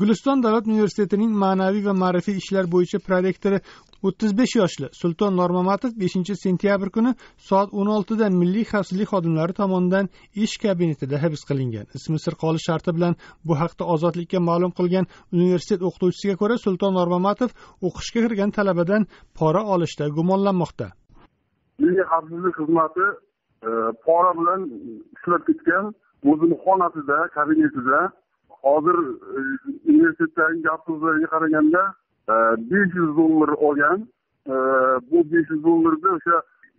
guliston davlat universitetining ma'naviy va ma'rifiy ishlar bo'yicha prorektori o'ttiz besh yoshli sulton normamatov beshinchi sentyabr kuni soat o'n oltida milliy xavfsizlik xodimlari tomonidan ish kabinetida hibs qilingan. Ismi sir qolish sharti bilan bu haqda ozodlikka ma'lum qilgan universitet o'qituvchisiga ko'ra sulton normamatov o'qishga kirgan talabadan pora olishda gumonlanmoqda. Milliy xavfsizlik xizmati e, pora bilan ishlab ketgan o'zini xonasida kabinetida hozir e, universitetdagi gap so'zlarga qaraganda e, besh yuz dollar olgan e, bu besh yuz dollarni o'sha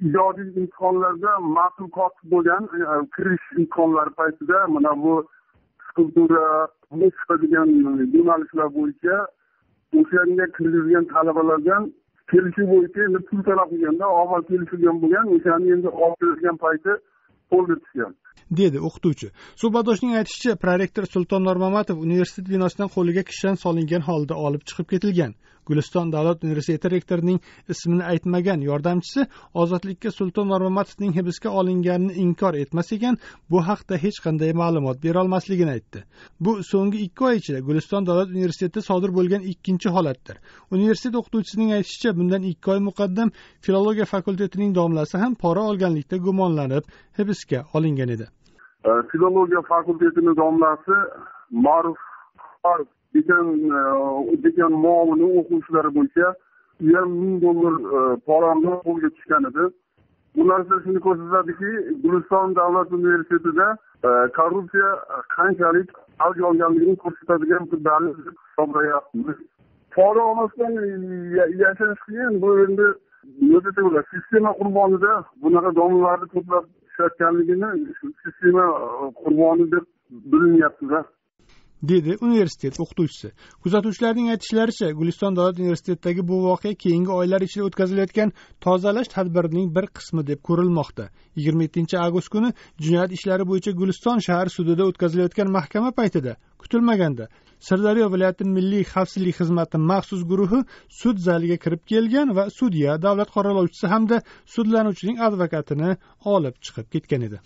ijodiy imtihonlarda ma'qul kotib bo'lgan kirish imtihonlari paytida mana bu skulptura musiqa degan yo'nalishlar bo'yicha o'shanga kirgizgan talabalardan kelishuv bo'yicha endi pul talab qilganda avval kelishilgan bo'lgan o'shani endi olib bergan payti qo'lga tushgan. Dedi o'qituvchi. Suhbatdoshning aytishicha prorektor sulton normamatov universitet binosidan qo'liga kishan solingan holda olib chiqib ketilgan. Guliston davlat universiteti rektorining ismini aytmagan yordamchisi ozodlikka sulton normatovning hibsga olinganini inkor etmas ekan bu haqda hech qanday ma'lumot berolmasligini aytdi. Bu so'nggi ikki oy ichida guliston davlat universitetida sodir bo'lgan ikkinchi holatdir. Universitet o'qituvchisining aytishicha bundan ikki oy muqaddam filologiya fakultetining domlasi ham pora olganlikda gumonlanib hibsga olingan edi. Filologiya fakultetini domlasi ma'ruf dekan e, dekan muomini o'quvchilari bo'yicha u ham ming dollar e, qo'lga tushgan edi. Bu narsa shuni ko'rsatadiki guliston davlat universitetida e, korrupsiya qanchalik avj olganligini ko'rsatadigan bir dalil deb hisoblayapmiz. Pora olmasdan e, yashash qiyin bu endi nima desa bo'ladi sistema qurbonida bunaqa domlalarni to'plab ishlayotganligini sistema qurboni deb bilinyaptida dedi universitet o'qituvchisi. Kuzatuvchilarning aytishlaricha guliston davlat universitetidagi bu voqea keyingi oylar ichida o'tkazilayotgan tozalash tadbirining bir qismi deb ko'rilmoqda. Yigirma yettinchi avgust kuni jinoyat ishlari bo'yicha guliston shahar sudida o'tkazilayotgan mahkama paytida kutilmaganda sirdaryo viloyati milliy xavfsizlik xizmati maxsus guruhi sud zaliga kirib kelgan va sudya davlat qoralovchisi hamda sudlanuvchining advokatini olib chiqib ketgan edi.